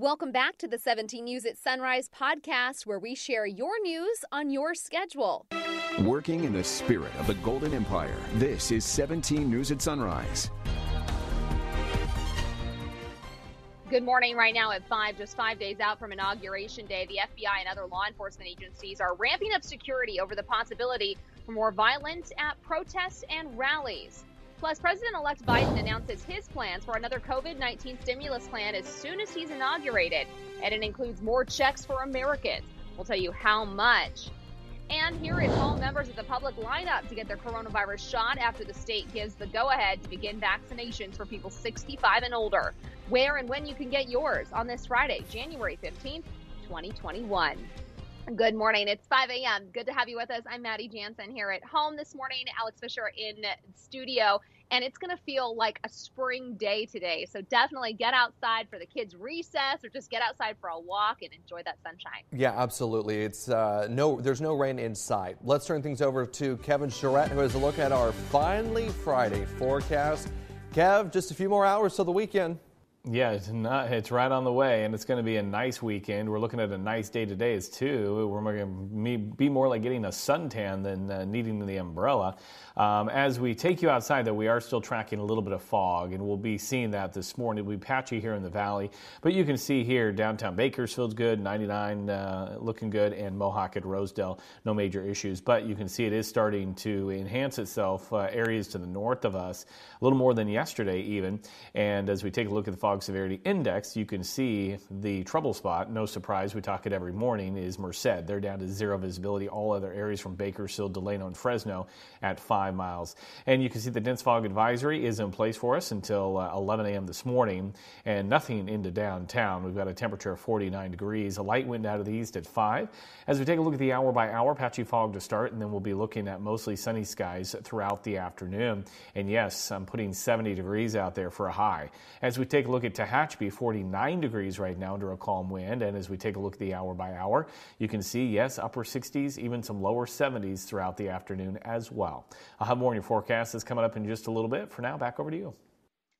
Welcome back to the 17 News at Sunrise podcast, where we share your news on your schedule. Working in the spirit of the Golden Empire, this is 17 News at Sunrise. Good morning. Right now at 5, just five days out from Inauguration Day, the FBI and other law enforcement agencies are ramping up security over the possibility for more violence at protests and rallies. Plus, President elect Biden announces his plans for another COVID 19 stimulus plan as soon as he's inaugurated, and it includes more checks for Americans. We'll tell you how much. And here at home, members of the public line up to get their coronavirus shot after the state gives the go ahead to begin vaccinations for people 65 and older. Where and when you can get yours on this Friday, January 15th, 2021. Good morning. It's 5 a.m. Good to have you with us. I'm Maddie Jansen here at home this morning. Alex Fisher in studio. And it's going to feel like a spring day today. So definitely get outside for the kids' recess or just get outside for a walk and enjoy that sunshine. Yeah, absolutely. It's uh, no, there's no rain in sight. Let's turn things over to Kevin Charette, who has a look at our finally Friday forecast. Kev, just a few more hours till the weekend. Yeah, it's not. It's right on the way, and it's going to be a nice weekend. We're looking at a nice day today as too. We're going to be more like getting a suntan than uh, needing the umbrella. Um, as we take you outside, though, we are still tracking a little bit of fog, and we'll be seeing that this morning. It'll be patchy here in the valley, but you can see here downtown Bakersfield's good, 99 uh, looking good, and Mohawk at Rosedale, no major issues. But you can see it is starting to enhance itself. Uh, areas to the north of us, a little more than yesterday, even. And as we take a look at the fog severity index, you can see the trouble spot. No surprise, we talk it every morning, is Merced. They're down to zero visibility. All other areas from Bakersfield, Delano, and Fresno at five miles. And you can see the dense fog advisory is in place for us until uh, 11 a.m. this morning, and nothing into downtown. We've got a temperature of 49 degrees, a light wind out of the east at 5. As we take a look at the hour by hour, patchy fog to start, and then we'll be looking at mostly sunny skies throughout the afternoon. And yes, I'm putting 70 degrees out there for a high. As we take a look at at Tehachapi, 49 degrees right now under a calm wind. And as we take a look at the hour by hour, you can see, yes, upper 60s, even some lower 70s throughout the afternoon as well. I'll have more on your forecast that's coming up in just a little bit. For now, back over to you.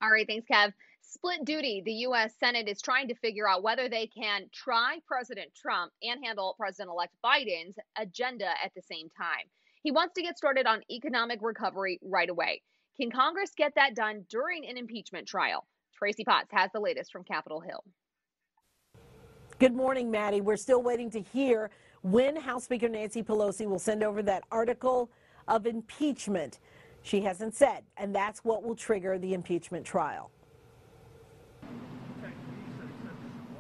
All right, thanks, Kev. Split duty. The U.S. Senate is trying to figure out whether they can try President Trump and handle President elect Biden's agenda at the same time. He wants to get started on economic recovery right away. Can Congress get that done during an impeachment trial? Tracy Potts has the latest from Capitol Hill. Good morning, Maddie. We're still waiting to hear when House Speaker Nancy Pelosi will send over that article of impeachment. She hasn't said, and that's what will trigger the impeachment trial.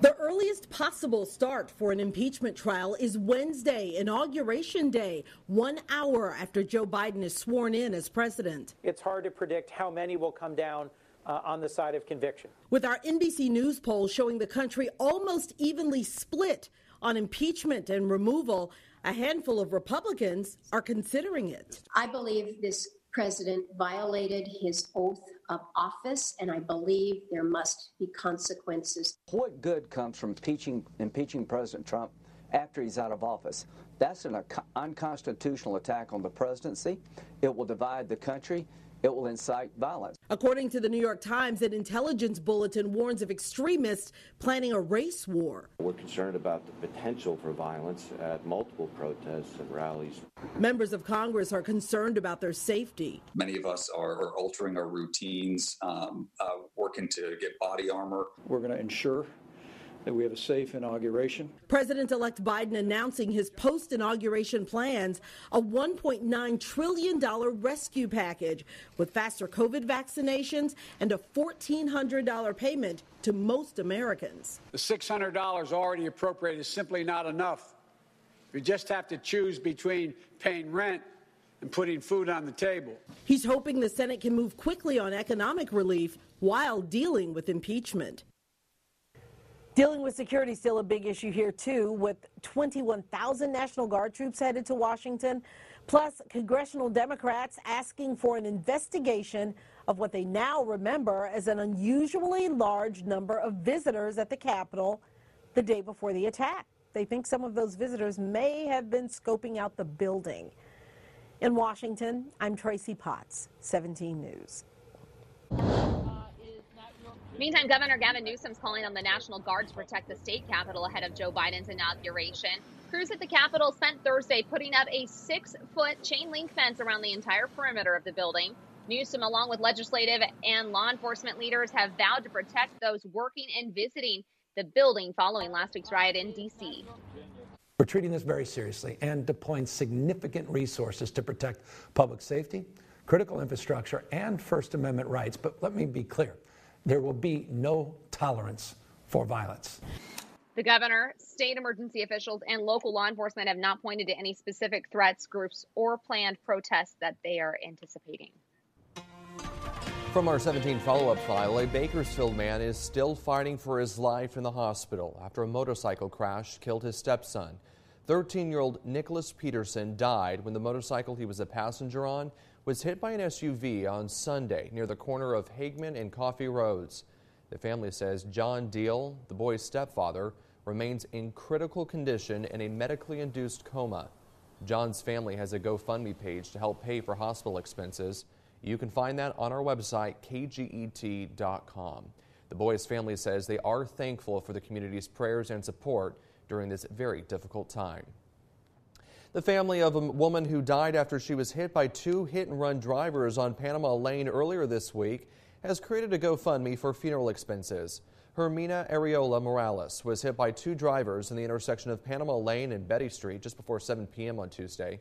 The earliest possible start for an impeachment trial is Wednesday, Inauguration Day, one hour after Joe Biden is sworn in as president. It's hard to predict how many will come down uh, on the side of conviction. With our NBC News poll showing the country almost evenly split on impeachment and removal, a handful of Republicans are considering it. I believe this president violated his oath of office, and I believe there must be consequences. What good comes from impeaching, impeaching President Trump after he's out of office? That's an unconstitutional attack on the presidency. It will divide the country it will incite violence. According to the New York Times, an intelligence bulletin warns of extremists planning a race war. We're concerned about the potential for violence at multiple protests and rallies. Members of Congress are concerned about their safety. Many of us are, are altering our routines, um, uh, working to get body armor. We're going to ensure that we have a safe inauguration. President elect Biden announcing his post inauguration plans a $1.9 trillion rescue package with faster COVID vaccinations and a $1,400 payment to most Americans. The $600 already appropriated is simply not enough. We just have to choose between paying rent and putting food on the table. He's hoping the Senate can move quickly on economic relief while dealing with impeachment. Dealing with security is still a big issue here, too, with 21,000 National Guard troops headed to Washington, plus congressional Democrats asking for an investigation of what they now remember as an unusually large number of visitors at the Capitol the day before the attack. They think some of those visitors may have been scoping out the building. In Washington, I'm Tracy Potts, 17 News. Meantime, Governor Gavin Newsom's calling on the National Guard to protect the state capitol ahead of Joe Biden's inauguration. Crews at the Capitol spent Thursday putting up a six foot chain link fence around the entire perimeter of the building. Newsom, along with legislative and law enforcement leaders, have vowed to protect those working and visiting the building following last week's riot in D.C. We're treating this very seriously and deploying significant resources to protect public safety, critical infrastructure, and First Amendment rights. But let me be clear there will be no tolerance for violence. The governor, state emergency officials, and local law enforcement have not pointed to any specific threats, groups, or planned protests that they are anticipating. From our 17 follow up file, a Bakersfield man is still fighting for his life in the hospital after a motorcycle crash killed his stepson. 13 year old Nicholas Peterson died when the motorcycle he was a passenger on was hit by an SUV on Sunday near the corner of Hageman and Coffee Roads. The family says John Deal, the boy's stepfather, remains in critical condition in a medically induced coma. John's family has a GoFundMe page to help pay for hospital expenses. You can find that on our website, kget.com. The boy's family says they are thankful for the community's prayers and support during this very difficult time. The family of a woman who died after she was hit by two hit and run drivers on Panama Lane earlier this week has created a GoFundMe for funeral expenses. Hermina Areola Morales was hit by two drivers in the intersection of Panama Lane and Betty Street just before 7 p.m. on Tuesday.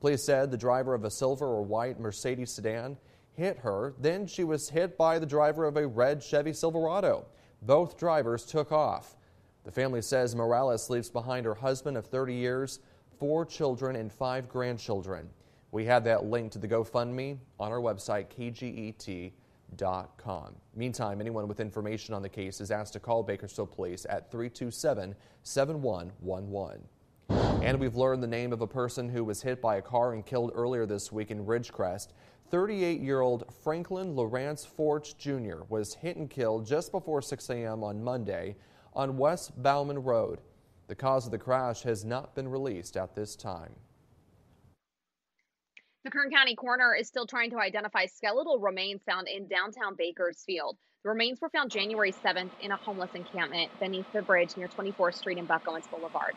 Police said the driver of a silver or white Mercedes sedan hit her. Then she was hit by the driver of a red Chevy Silverado. Both drivers took off. The family says Morales leaves behind her husband of 30 years, four children, and five grandchildren. We have that link to the GoFundMe on our website, kget.com. Meantime, anyone with information on the case is asked to call Bakersfield Police at 327 7111. And we've learned the name of a person who was hit by a car and killed earlier this week in Ridgecrest. 38 year old Franklin Lawrence Forch Jr. was hit and killed just before 6 a.m. on Monday on West Bowman Road. The cause of the crash has not been released at this time. The Kern County coroner is still trying to identify skeletal remains found in downtown Bakersfield. The remains were found January 7th in a homeless encampment beneath the bridge near 24th Street and Buck Owens Boulevard.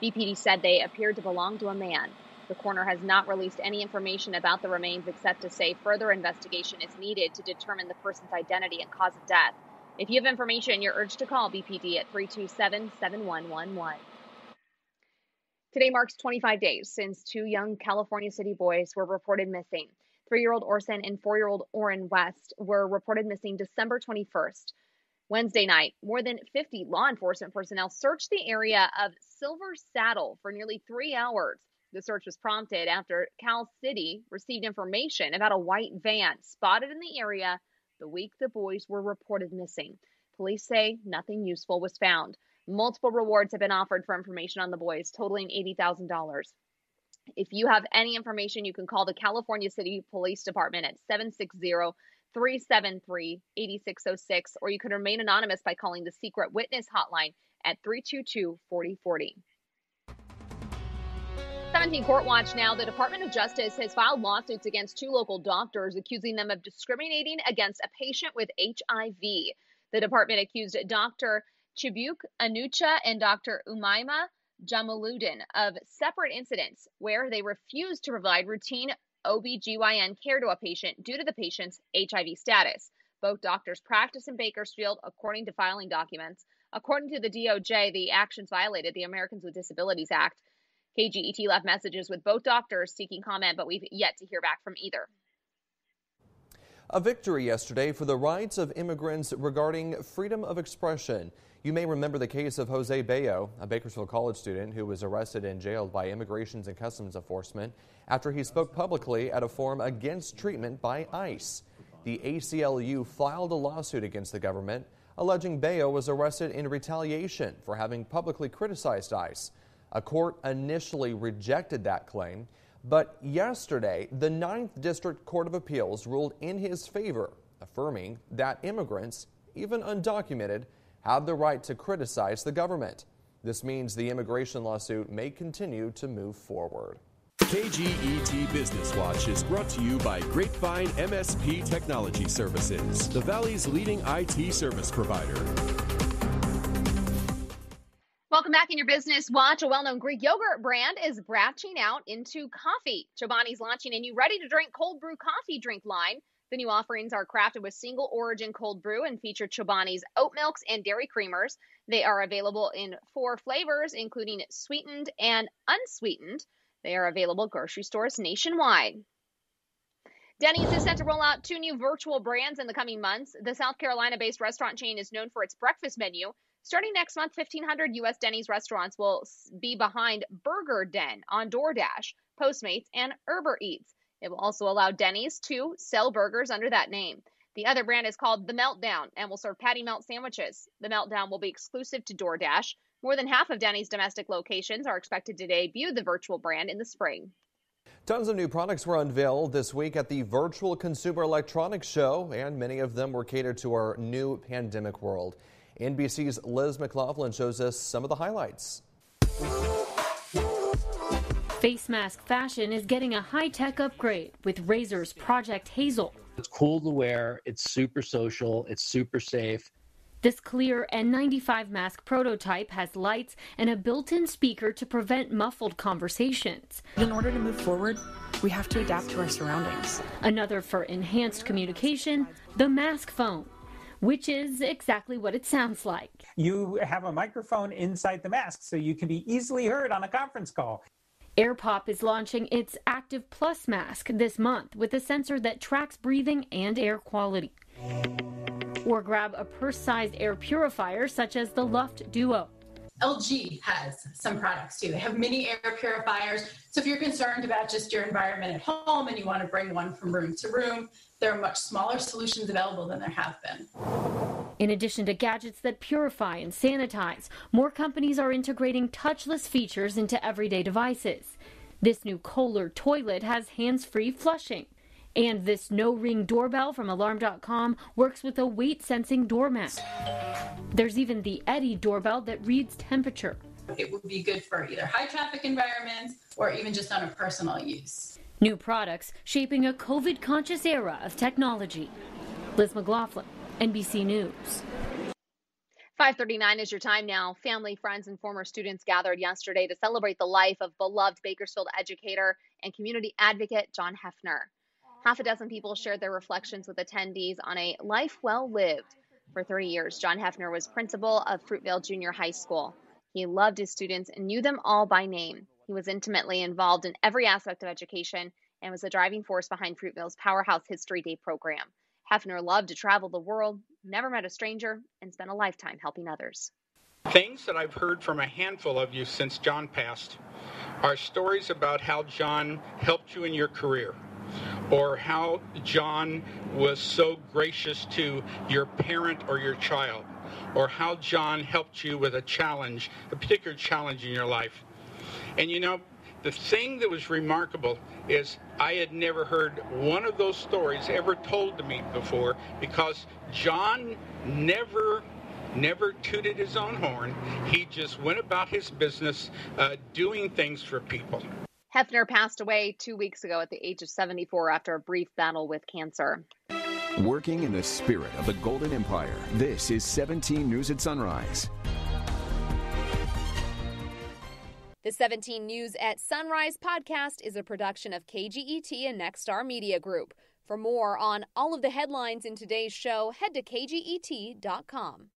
BPD said they appeared to belong to a man. The coroner has not released any information about the remains except to say further investigation is needed to determine the person's identity and cause of death. If you have information, you're urged to call BPD at 327 7111. Today marks 25 days since two young California City boys were reported missing. Three year old Orson and four year old Orrin West were reported missing December 21st. Wednesday night, more than 50 law enforcement personnel searched the area of Silver Saddle for nearly three hours. The search was prompted after Cal City received information about a white van spotted in the area the week the boys were reported missing. Police say nothing useful was found. Multiple rewards have been offered for information on the boys, totaling $80,000. If you have any information, you can call the California City Police Department at 760 373 8606, or you can remain anonymous by calling the Secret Witness Hotline at 322 4040. 17 Court Watch now. The Department of Justice has filed lawsuits against two local doctors, accusing them of discriminating against a patient with HIV. The department accused Dr. Chibuk Anucha and Dr. Umaima Jamaluddin of separate incidents where they refused to provide routine OBGYN care to a patient due to the patient's HIV status. Both doctors practice in Bakersfield, according to filing documents. According to the DOJ, the actions violated the Americans with Disabilities Act. KGET left messages with both doctors seeking comment, but we've yet to hear back from either. A victory yesterday for the rights of immigrants regarding freedom of expression. You may remember the case of Jose Bello, a Bakersfield College student who was arrested and jailed by Immigrations and Customs Enforcement after he spoke publicly at a forum against treatment by ICE. The ACLU filed a lawsuit against the government, alleging Bello was arrested in retaliation for having publicly criticized ICE. A court initially rejected that claim, but yesterday, the Ninth District Court of Appeals ruled in his favor, affirming that immigrants, even undocumented, have the right to criticize the government. This means the immigration lawsuit may continue to move forward. KGET Business Watch is brought to you by Grapevine MSP Technology Services, the Valley's leading IT service provider. Welcome back in your business watch. A well known Greek yogurt brand is branching out into coffee. Chobani's launching a new ready to drink cold brew coffee drink line. The new offerings are crafted with single origin cold brew and feature Chobani's oat milks and dairy creamers. They are available in four flavors, including sweetened and unsweetened. They are available grocery stores nationwide. Denny's is set to roll out two new virtual brands in the coming months. The South Carolina based restaurant chain is known for its breakfast menu. Starting next month, 1,500 U.S. Denny's restaurants will be behind Burger Den on DoorDash, Postmates, and Uber Eats. It will also allow Denny's to sell burgers under that name. The other brand is called The Meltdown and will serve patty melt sandwiches. The Meltdown will be exclusive to DoorDash. More than half of Denny's domestic locations are expected to debut the virtual brand in the spring. Tons of new products were unveiled this week at the Virtual Consumer Electronics Show, and many of them were catered to our new pandemic world. NBC's Liz McLaughlin shows us some of the highlights. Face mask fashion is getting a high tech upgrade with Razer's Project Hazel. It's cool to wear, it's super social, it's super safe. This clear N95 mask prototype has lights and a built in speaker to prevent muffled conversations. In order to move forward, we have to adapt to our surroundings. Another for enhanced communication, the mask phone which is exactly what it sounds like. You have a microphone inside the mask so you can be easily heard on a conference call. AirPop is launching its Active Plus mask this month with a sensor that tracks breathing and air quality. Or grab a purse sized air purifier such as the Luft Duo. LG has some products too. They have mini air purifiers. So if you're concerned about just your environment at home and you want to bring one from room to room, there are much smaller solutions available than there have been. In addition to gadgets that purify and sanitize, more companies are integrating touchless features into everyday devices. This new Kohler toilet has hands free flushing. And this no ring doorbell from Alarm.com works with a weight sensing doormat. There's even the Eddy doorbell that reads temperature. It would be good for either high traffic environments or even just on a personal use. New products shaping a COVID conscious era of technology. Liz McLaughlin, NBC News. 539 is your time now. Family, friends, and former students gathered yesterday to celebrate the life of beloved Bakersfield educator and community advocate John Hefner. Half a dozen people shared their reflections with attendees on a life well lived. For 30 years, John Hefner was principal of Fruitvale Junior High School. He loved his students and knew them all by name. He was intimately involved in every aspect of education and was the driving force behind Fruitvale's Powerhouse History Day program. Hefner loved to travel the world, never met a stranger, and spent a lifetime helping others. Things that I've heard from a handful of you since John passed are stories about how John helped you in your career or how John was so gracious to your parent or your child, or how John helped you with a challenge, a particular challenge in your life. And you know, the thing that was remarkable is I had never heard one of those stories ever told to me before because John never never tooted his own horn. He just went about his business uh, doing things for people. Hefner passed away two weeks ago at the age of 74 after a brief battle with cancer. Working in the spirit of the Golden Empire, this is 17 News at Sunrise. The 17 News at Sunrise podcast is a production of KGET and Nexstar Media Group. For more on all of the headlines in today's show, head to kget.com.